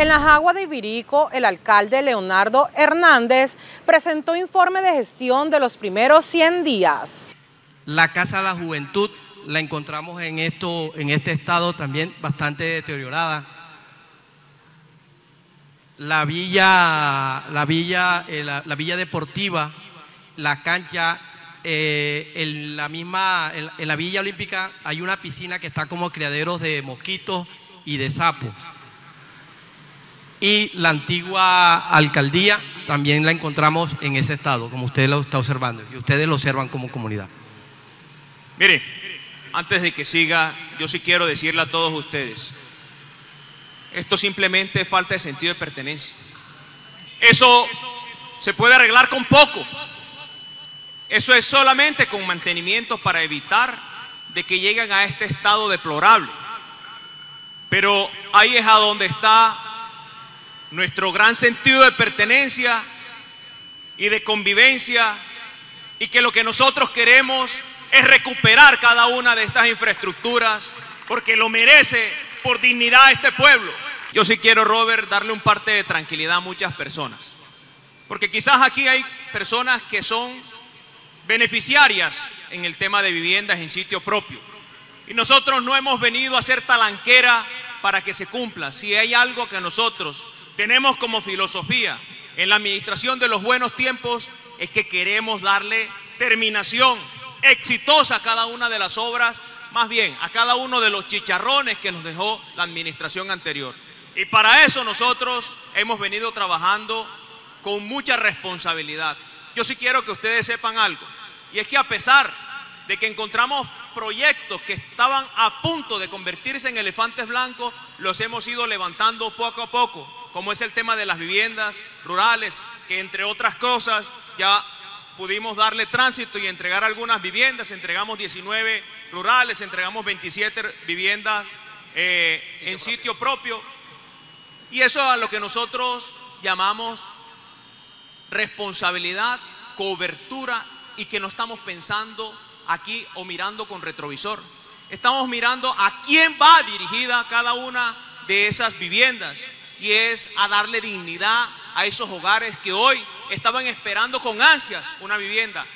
En la Jagua de Ibirico, el alcalde Leonardo Hernández presentó informe de gestión de los primeros 100 días. La Casa de la Juventud la encontramos en, esto, en este estado también bastante deteriorada. La villa, la villa, eh, la, villa deportiva, la cancha, eh, en la misma, en la Villa Olímpica hay una piscina que está como criaderos de mosquitos y de sapos y la antigua alcaldía también la encontramos en ese estado, como usted lo está observando, y ustedes lo observan como comunidad. Mire, antes de que siga, yo sí quiero decirle a todos ustedes, esto simplemente es falta de sentido de pertenencia. Eso se puede arreglar con poco. Eso es solamente con mantenimiento para evitar de que lleguen a este estado deplorable. Pero ahí es a donde está nuestro gran sentido de pertenencia y de convivencia y que lo que nosotros queremos es recuperar cada una de estas infraestructuras porque lo merece por dignidad este pueblo. Yo sí quiero, Robert, darle un parte de tranquilidad a muchas personas, porque quizás aquí hay personas que son beneficiarias en el tema de viviendas en sitio propio y nosotros no hemos venido a ser talanquera para que se cumpla. Si hay algo que nosotros tenemos como filosofía en la administración de los buenos tiempos es que queremos darle terminación exitosa a cada una de las obras, más bien a cada uno de los chicharrones que nos dejó la administración anterior. Y para eso nosotros hemos venido trabajando con mucha responsabilidad. Yo sí quiero que ustedes sepan algo, y es que a pesar de que encontramos proyectos que estaban a punto de convertirse en elefantes blancos, los hemos ido levantando poco a poco como es el tema de las viviendas rurales, que entre otras cosas ya pudimos darle tránsito y entregar algunas viviendas, entregamos 19 rurales, entregamos 27 viviendas eh, en sitio propio. Y eso es a lo que nosotros llamamos responsabilidad, cobertura y que no estamos pensando aquí o mirando con retrovisor. Estamos mirando a quién va dirigida cada una de esas viviendas y es a darle dignidad a esos hogares que hoy estaban esperando con ansias una vivienda.